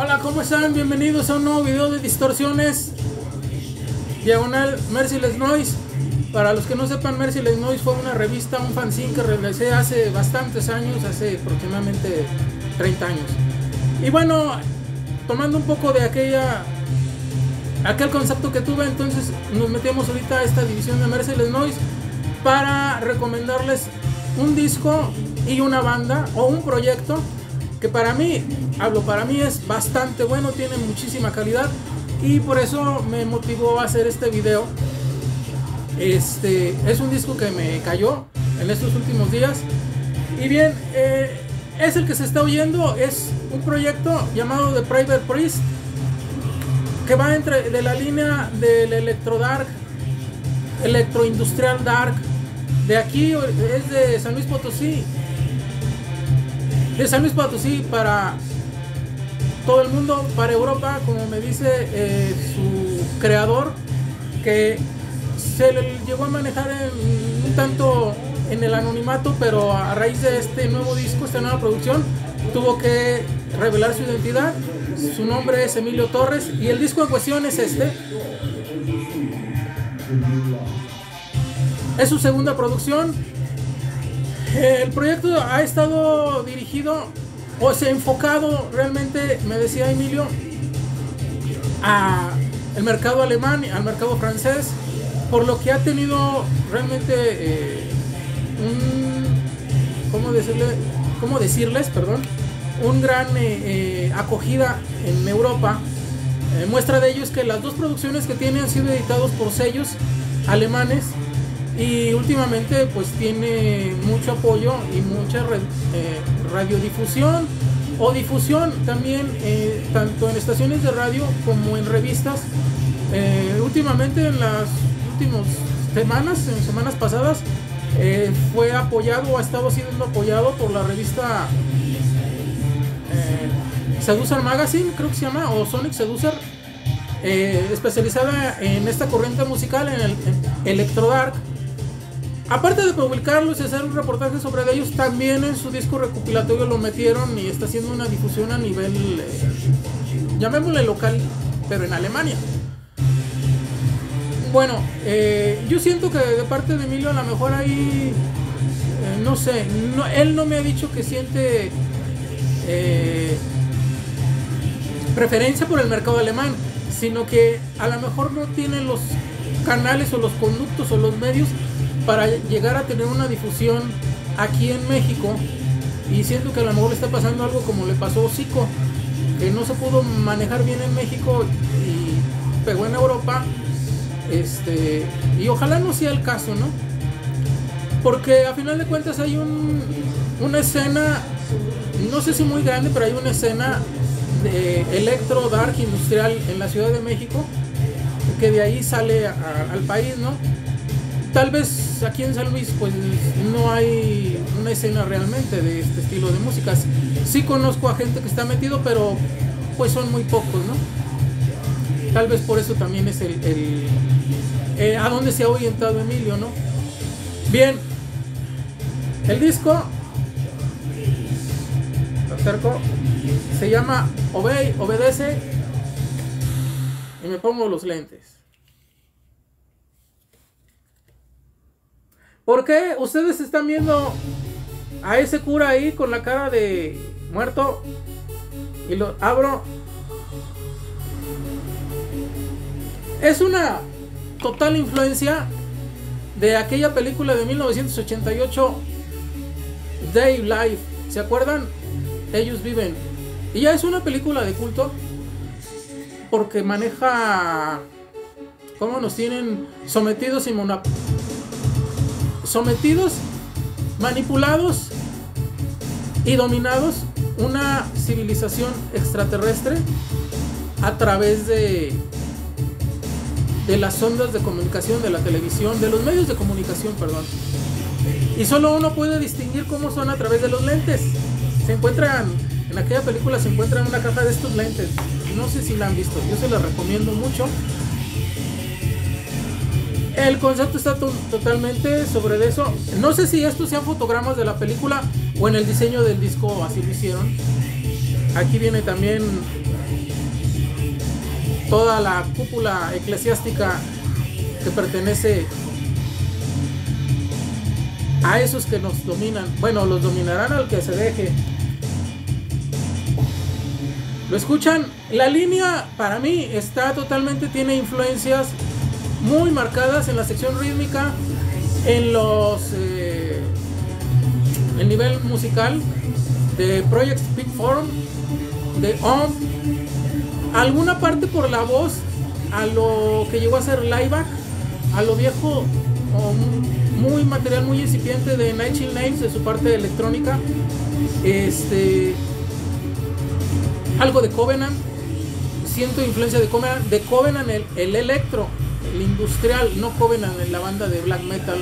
Hola, ¿cómo están? Bienvenidos a un nuevo video de distorsiones. Diagonal Merciless Noise. Para los que no sepan, Merciless Noise fue una revista, un fanzine que realicé hace bastantes años, hace aproximadamente 30 años. Y bueno, tomando un poco de aquella aquel concepto que tuve, entonces nos metemos ahorita a esta división de Merciless Noise para recomendarles un disco y una banda o un proyecto que para mí, hablo para mí es bastante bueno, tiene muchísima calidad y por eso me motivó a hacer este video. Este es un disco que me cayó en estos últimos días y bien, eh, es el que se está oyendo, es un proyecto llamado The Private Priest que va entre de la línea del electro dark, electro industrial dark. De aquí es de San Luis Potosí de San Luis Potosí para todo el mundo, para Europa, como me dice eh, su creador, que se le llegó a manejar un tanto en el anonimato, pero a raíz de este nuevo disco, esta nueva producción, tuvo que revelar su identidad. Su nombre es Emilio Torres y el disco en cuestión es este. Es su segunda producción, el proyecto ha estado dirigido o se ha enfocado realmente, me decía Emilio, a el mercado alemán, al mercado francés, por lo que ha tenido realmente eh, un, ¿cómo decirle? ¿Cómo decirles? Perdón, un gran eh, eh, acogida en Europa. muestra de ello es que las dos producciones que tiene han sido editados por sellos alemanes y últimamente pues tiene mucho apoyo y mucha eh, radiodifusión o difusión también eh, tanto en estaciones de radio como en revistas. Eh, últimamente en las últimas semanas, en semanas pasadas, fue apoyado o ha estado siendo apoyado por la revista Seducer Magazine, creo que se llama, o Sonic Seducer, especializada en esta corriente musical, en el Electro Dark. Aparte de publicarlos y hacer un reportaje sobre ellos, también en su disco recopilatorio lo metieron y está haciendo una difusión a nivel, eh, llamémosle local, pero en Alemania. Bueno, eh, yo siento que de parte de Emilio a lo mejor ahí, eh, no sé, él no me ha dicho que siente preferencia por el mercado alemán, sino que a lo mejor no tiene los canales o los conductos o los medios para llegar a tener una difusión aquí en México y siento que a lo mejor le está pasando algo como le pasó a Zico, que no se pudo manejar bien en México y pegó en Europa. Este, y ojalá no sea el caso, ¿no? Porque a final de cuentas hay un, una escena, no sé si muy grande, pero hay una escena de electro dark industrial en la Ciudad de México, que de ahí sale al país, ¿no? Tal vez aquí en San Luis pues no hay una escena realmente de este estilo de música. Sí conozco a gente que está metido, pero pues son muy pocos, ¿no? Tal vez por eso también es el, eh, a dónde se ha orientado Emilio, ¿no? Bien, el disco, acerco, se llama Obey, obedece y me pongo los lentes. ¿Por qué ustedes están viendo a ese cura ahí con la cara de muerto? Y lo abro. Es una total influencia de aquella película de 1988, Day Life. ¿Se acuerdan? Ellos viven. Y ya es una película de culto porque maneja cómo nos tienen sometidos y sometidos, manipulados y dominados una civilización extraterrestre a través de, de las ondas de comunicación, de la televisión, de los medios de comunicación, perdón. Y solo uno puede distinguir cómo son a través de los lentes. Se encuentran, en aquella película se encuentran una caja de estos lentes. No sé si la han visto, yo se la recomiendo mucho. El concepto está totalmente sobre eso. No sé si estos sean fotogramas de la película o en el diseño del disco así lo hicieron. Aquí viene también toda la cúpula eclesiástica que pertenece a esos que nos dominan. Bueno, los dominarán al que se deje. ¿Lo escuchan? La línea para mí está totalmente, tiene influencias muy marcadas en la sección rítmica, en los... Eh, el nivel musical de Project Speak Forum, de OM, alguna parte por la voz a lo que llegó a ser Lieback, a lo viejo o muy material muy incipiente de Nightshade Names de su parte electrónica. Este algo de Covenant. Siento influencia de Covenant, de Covenant el electro, el industrial, no Covenant en la banda de black metal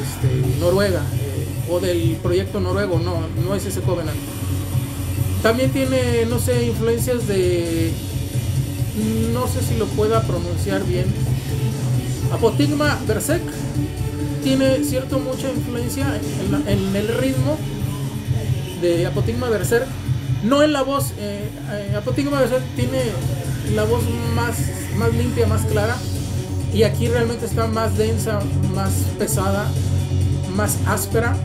este, noruega eh, o del proyecto noruego, no, no es ese Covenant. También tiene, no sé, influencias de, no sé si lo pueda pronunciar bien, Apotigma Berserk tiene cierto mucha influencia en, el ritmo de Apotigma Berserk. No en la voz, eh, eh, Apotigma Berserk tiene la voz más, más limpia, más clara. Y aquí realmente está más densa, más pesada, más áspera.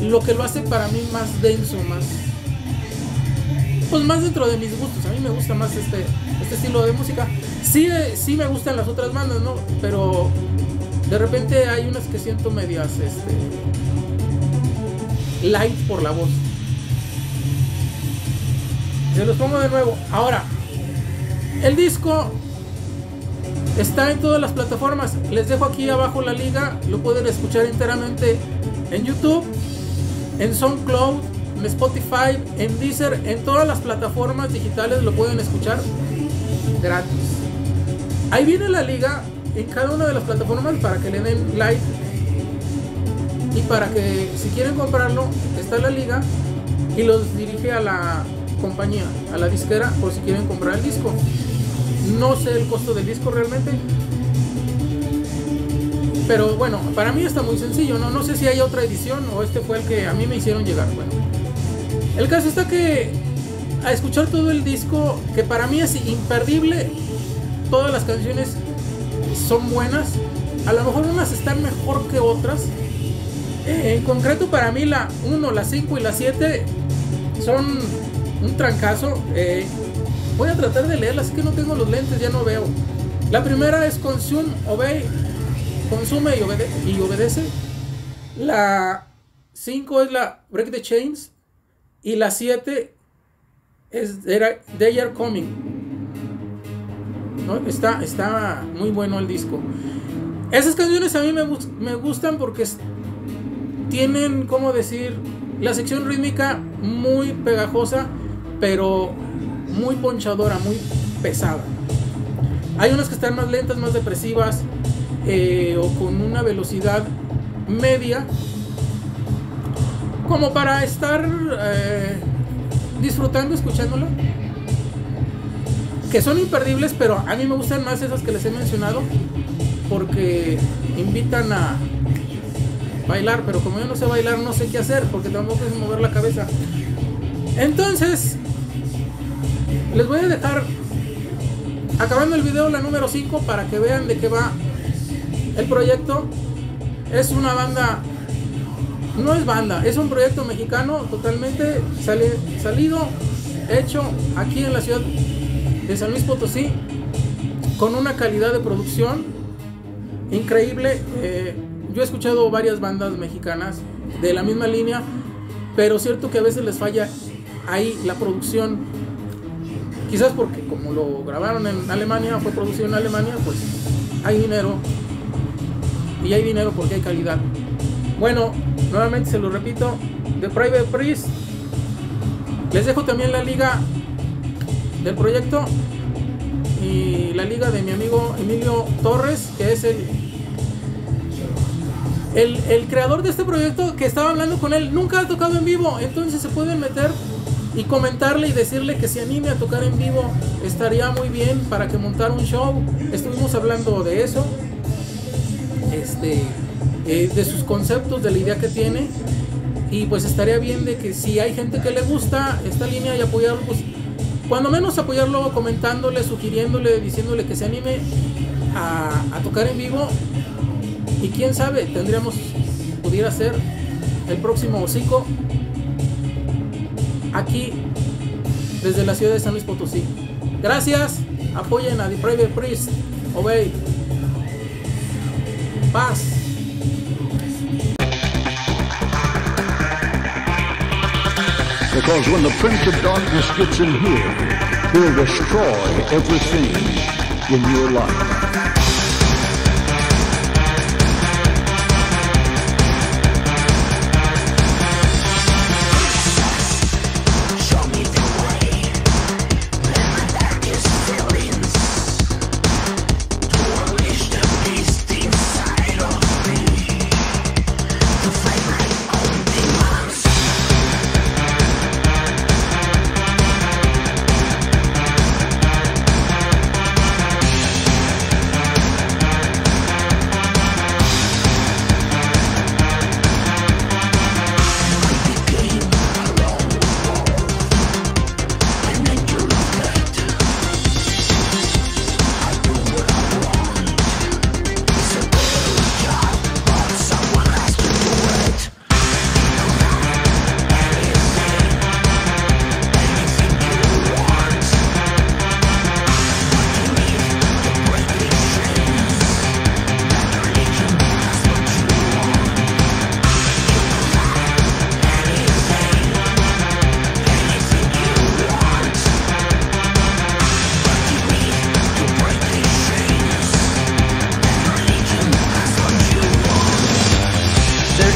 Lo que lo hace para mí más denso, más. Pues más dentro de mis gustos. A mí me gusta más este, este estilo de música. Sí, sí me gustan las otras bandas, ¿no? Pero de repente hay unas que siento medias este, light por la voz. Se los pongo de nuevo. Ahora, el disco está en todas las plataformas. Les dejo aquí abajo la liga. Lo pueden escuchar enteramente en YouTube, en SoundCloud, en Spotify, en Deezer, en todas las plataformas digitales lo pueden escuchar gratis. Ahí viene la liga en cada una de las plataformas para que le den like y para que si quieren comprarlo está la liga y los dirige a la compañía, a la disquera por si quieren comprar el disco. No sé el costo del disco realmente. Pero bueno, para mí está muy sencillo, ¿no? No sé si hay otra edición o este fue el que a mí me hicieron llegar. Bueno, el caso está que a escuchar todo el disco, que para mí es imperdible, todas las canciones son buenas. A lo mejor unas están mejor que otras. Eh, en concreto para mí la 1, la 5 y la 7 son un trancazo. Eh, voy a tratar de leerlas, es que no tengo los lentes, ya no veo. La primera es Consume, Obey, consume y, y obedece. La 5 es la Break the Chains. Y la 7 es They Are Coming. Está, está muy bueno el disco. Esas canciones a mí me, me gustan porque tienen, como decir, la sección rítmica muy pegajosa, pero muy ponchadora, muy pesada. Hay unas que están más lentas, más depresivas, eh, o con una velocidad media, como para estar eh, disfrutando, escuchándolo que son imperdibles, pero a mí me gustan más esas que les he mencionado porque invitan a bailar, pero como yo no sé bailar, no sé qué hacer porque tampoco es mover la cabeza. Entonces, les voy a dejar acabando el video la número 5 para que vean de qué va el proyecto. Es una banda, no es banda, es un proyecto mexicano totalmente salido, hecho aquí en la ciudad de San Luis Potosí con una calidad de producción increíble. Eh, yo he escuchado varias bandas mexicanas de la misma línea, pero cierto que a veces les falla ahí la producción. Quizás porque como lo grabaron en Alemania, fue producido en Alemania, pues hay dinero. Y hay dinero porque hay calidad. Bueno, nuevamente se lo repito, The Private Priest. Les dejo también la liga del proyecto y la liga de mi amigo Emilio Torres, que es el, el, creador de este proyecto que estaba hablando con él. Nunca ha tocado en vivo, entonces se pueden meter y comentarle y decirle que se anime a tocar en vivo estaría muy bien para que montara un show. Estuvimos hablando de eso, este, eh, de sus conceptos, de la idea que tiene. Y pues estaría bien de que si hay gente que le gusta esta línea y apoyarlo, pues cuando menos apoyarlo comentándole, sugiriéndole, diciéndole que se anime a, a tocar en vivo. Y quién sabe, tendríamos, pudiera ser el próximo hocico aquí desde la ciudad de San Luis Potosí. Gracias, apoyen a The Private Priest, Obey, paz. Because when the Prince of Darkness gets in here, he'll destroy everything in your life.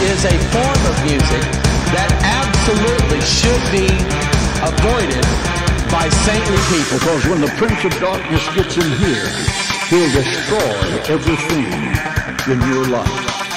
Is a form of music that absolutely should be avoided by saintly people. Because when the Prince of Darkness gets in here, he'll destroy everything in your life.